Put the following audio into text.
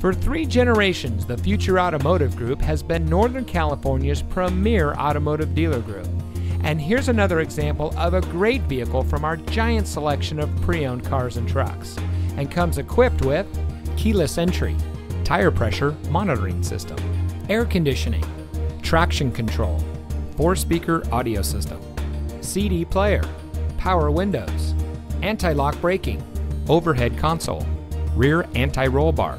For three generations, the Future Automotive Group has been Northern California's premier automotive dealer group. And here's another example of a great vehicle from our giant selection of pre owned cars and trucks. And comes equipped with keyless entry, tire pressure monitoring system, air conditioning, traction control, four speaker audio system, CD player, power windows, anti lock braking, overhead console, rear anti roll bar,